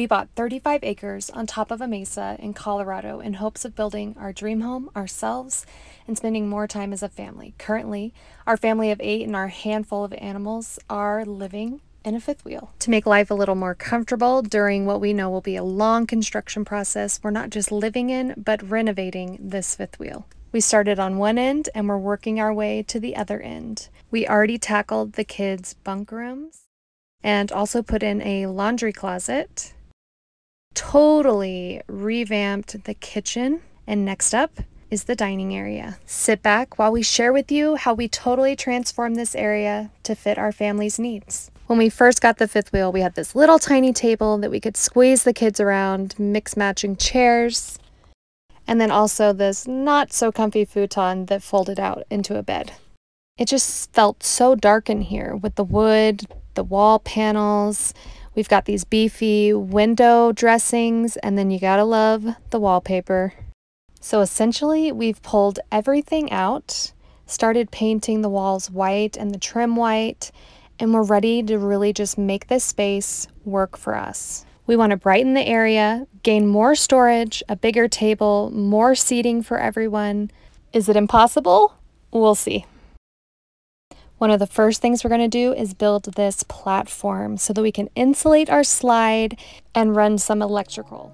We bought 35 acres on top of a mesa in Colorado in hopes of building our dream home ourselves and spending more time as a family. Currently, our family of eight and our handful of animals are living in a fifth wheel. To make life a little more comfortable during what we know will be a long construction process, we're not just living in, but renovating this fifth wheel. We started on one end and we're working our way to the other end. We already tackled the kids' bunk rooms and also put in a laundry closet totally revamped the kitchen. And next up is the dining area. Sit back while we share with you how we totally transformed this area to fit our family's needs. When we first got the fifth wheel, we had this little tiny table that we could squeeze the kids around, mix matching chairs, and then also this not so comfy futon that folded out into a bed. It just felt so dark in here with the wood, the wall panels, We've got these beefy window dressings, and then you gotta love the wallpaper. So essentially, we've pulled everything out, started painting the walls white and the trim white, and we're ready to really just make this space work for us. We want to brighten the area, gain more storage, a bigger table, more seating for everyone. Is it impossible? We'll see. One of the first things we're going to do is build this platform so that we can insulate our slide and run some electrical.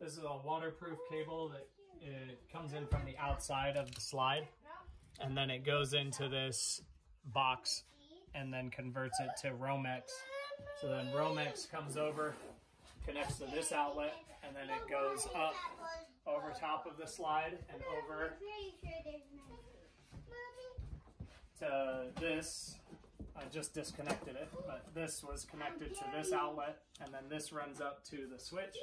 This is a waterproof cable that it comes in from the outside of the slide and then it goes into this box and then converts it to Romex. So then Romex comes over, connects to this outlet, and then it goes up over top of the slide and over to this. I just disconnected it, but this was connected to this outlet, and then this runs up to the switch,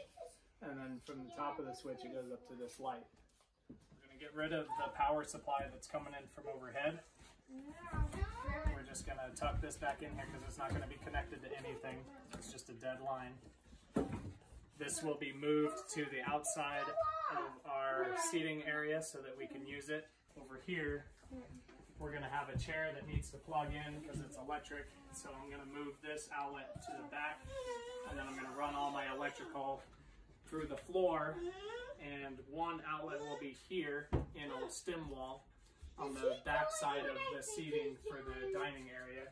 and then from the top of the switch it goes up to this light. We're going to get rid of the power supply that's coming in from overhead. We're just going to tuck this back in here because it's not going to be connected to anything. It's just a dead line. This will be moved to the outside of our seating area so that we can use it. Over here, we're going to have a chair that needs to plug in because it's electric. So I'm going to move this outlet to the back and then I'm going to run all my electrical through the floor and one outlet will be here in a stem wall on the back side of the seating for the dining area.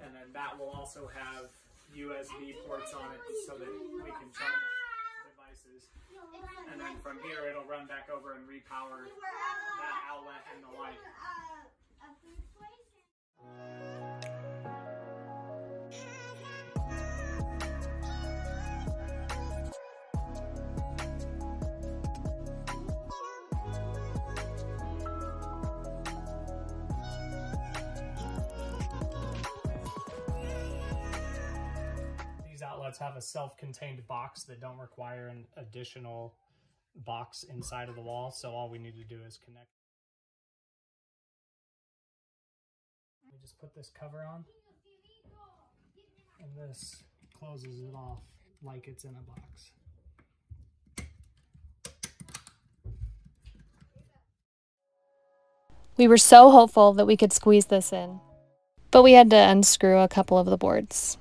And then that will also have USB ports on it so that we can charge devices. And then from here it'll run back over and repower that outlet and the light. Outlets have a self-contained box that don't require an additional box inside of the wall, so all we need to do is connect. We just put this cover on, and this closes it off like it's in a box. We were so hopeful that we could squeeze this in, but we had to unscrew a couple of the boards.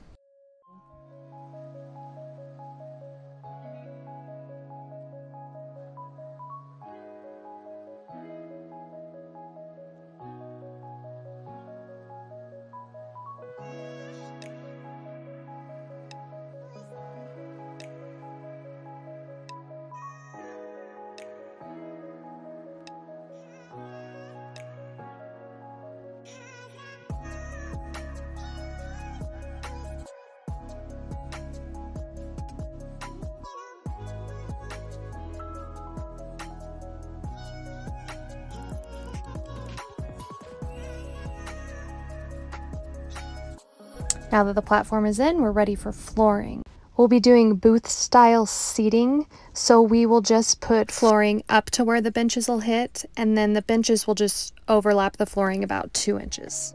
Now that the platform is in, we're ready for flooring. We'll be doing booth style seating, so we will just put flooring up to where the benches will hit, and then the benches will just overlap the flooring about two inches.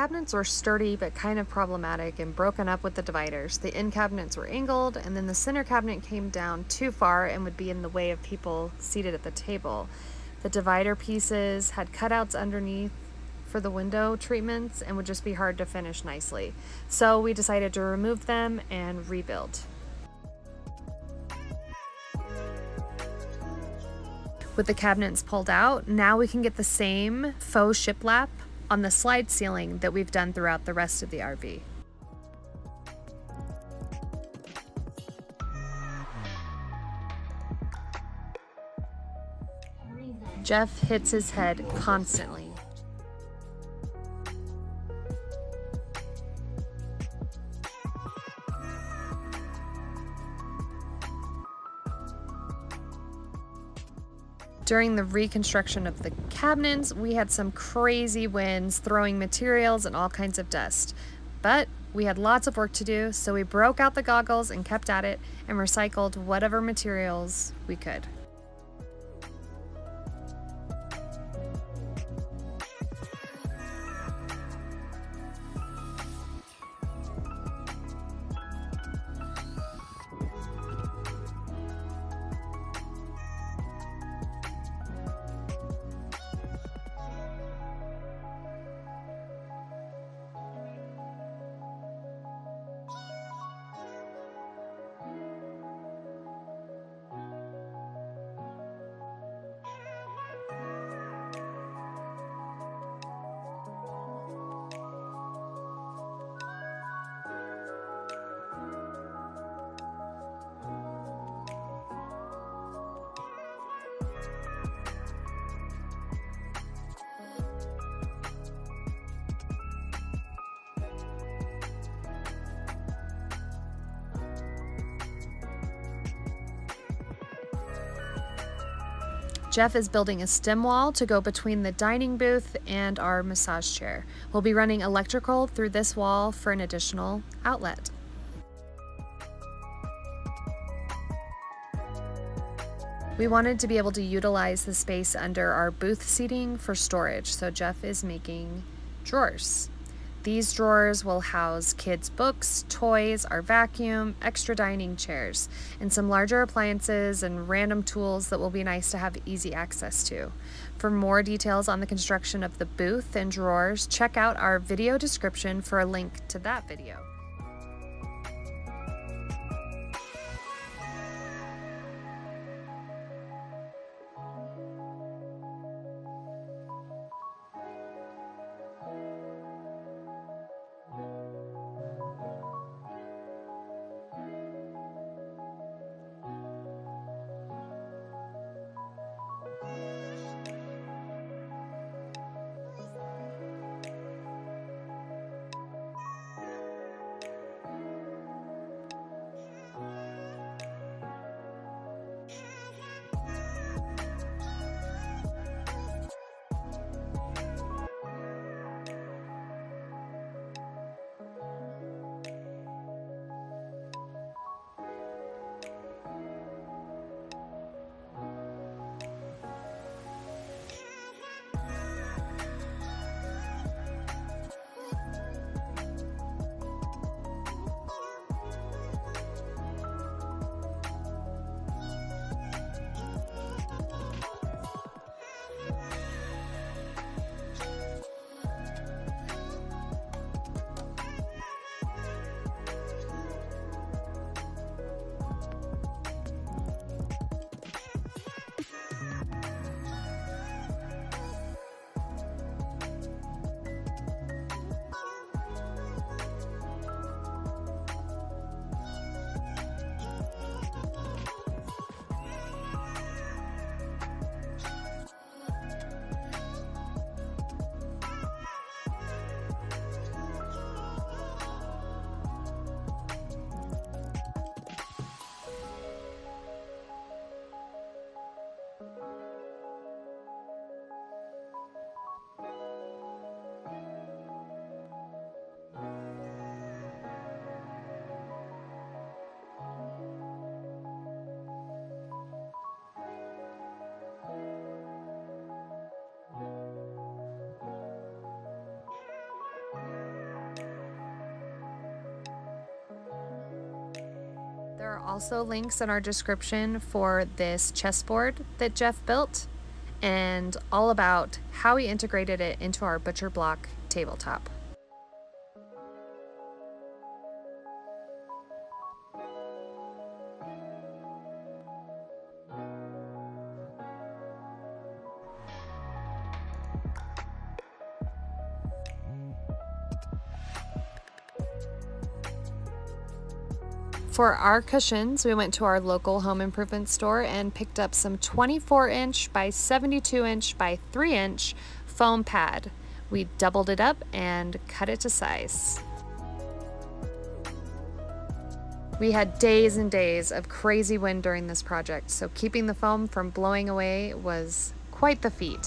Cabinets were sturdy but kind of problematic and broken up with the dividers. The end cabinets were angled and then the center cabinet came down too far and would be in the way of people seated at the table. The divider pieces had cutouts underneath for the window treatments and would just be hard to finish nicely. So we decided to remove them and rebuild. With the cabinets pulled out, now we can get the same faux shiplap on the slide ceiling that we've done throughout the rest of the RV. Jeff hits his head constantly. During the reconstruction of the cabinets, we had some crazy winds throwing materials and all kinds of dust. But we had lots of work to do, so we broke out the goggles and kept at it and recycled whatever materials we could. Jeff is building a stem wall to go between the dining booth and our massage chair. We'll be running electrical through this wall for an additional outlet. We wanted to be able to utilize the space under our booth seating for storage, so Jeff is making drawers. These drawers will house kids' books, toys, our vacuum, extra dining chairs, and some larger appliances and random tools that will be nice to have easy access to. For more details on the construction of the booth and drawers, check out our video description for a link to that video. There are also links in our description for this chessboard that Jeff built and all about how he integrated it into our butcher block tabletop. For our cushions, we went to our local home improvement store and picked up some 24 inch by 72 inch by 3 inch foam pad. We doubled it up and cut it to size. We had days and days of crazy wind during this project, so keeping the foam from blowing away was quite the feat.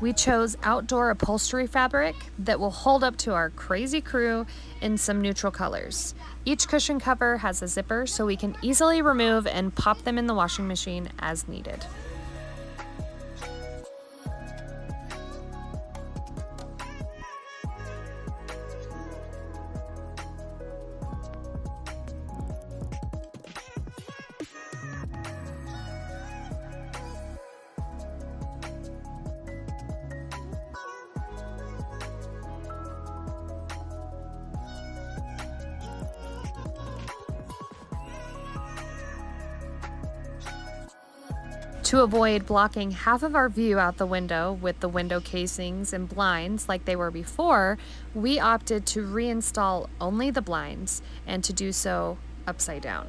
We chose outdoor upholstery fabric that will hold up to our crazy crew in some neutral colors. Each cushion cover has a zipper so we can easily remove and pop them in the washing machine as needed. To avoid blocking half of our view out the window with the window casings and blinds like they were before, we opted to reinstall only the blinds and to do so upside down.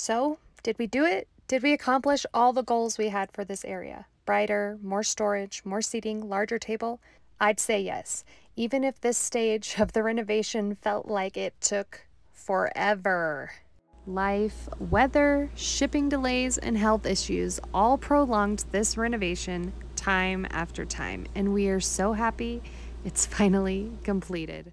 So, did we do it? Did we accomplish all the goals we had for this area? Brighter, more storage, more seating, larger table? I'd say yes, even if this stage of the renovation felt like it took forever. Life, weather, shipping delays, and health issues all prolonged this renovation time after time, and we are so happy it's finally completed.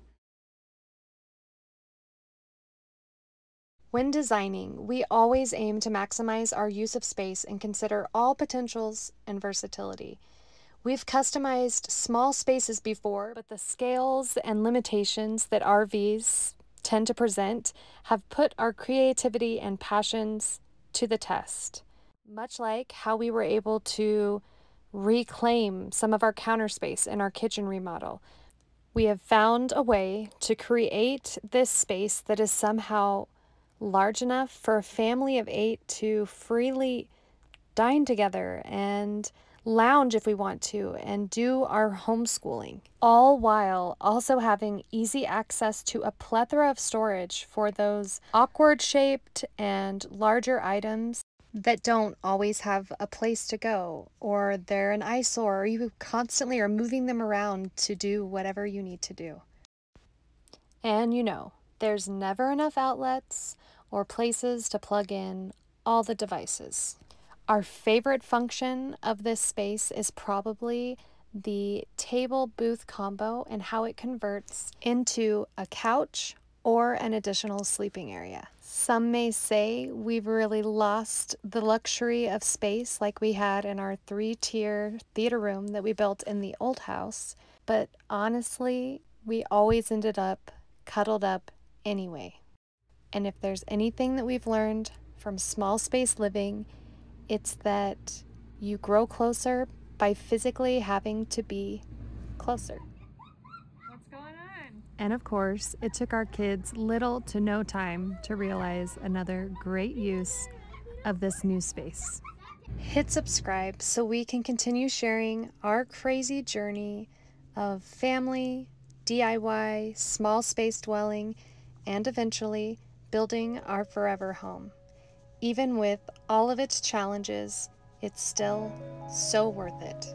When designing, we always aim to maximize our use of space and consider all potentials and versatility. We've customized small spaces before, but the scales and limitations that RVs tend to present have put our creativity and passions to the test. Much like how we were able to reclaim some of our counter space in our kitchen remodel, we have found a way to create this space that is somehow large enough for a family of eight to freely dine together and lounge if we want to, and do our homeschooling, all while also having easy access to a plethora of storage for those awkward shaped and larger items that don't always have a place to go, or they're an eyesore, or you constantly are moving them around to do whatever you need to do. And you know, there's never enough outlets or places to plug in all the devices. Our favorite function of this space is probably the table booth combo and how it converts into a couch or an additional sleeping area. Some may say we've really lost the luxury of space like we had in our three tier theater room that we built in the old house, but honestly, we always ended up cuddled up anyway. And if there's anything that we've learned from small space living, it's that you grow closer by physically having to be closer. What's going on? And of course, it took our kids little to no time to realize another great use of this new space. Hit subscribe so we can continue sharing our crazy journey of family, DIY, small space dwelling, and eventually building our forever home. Even with all of its challenges, it's still so worth it.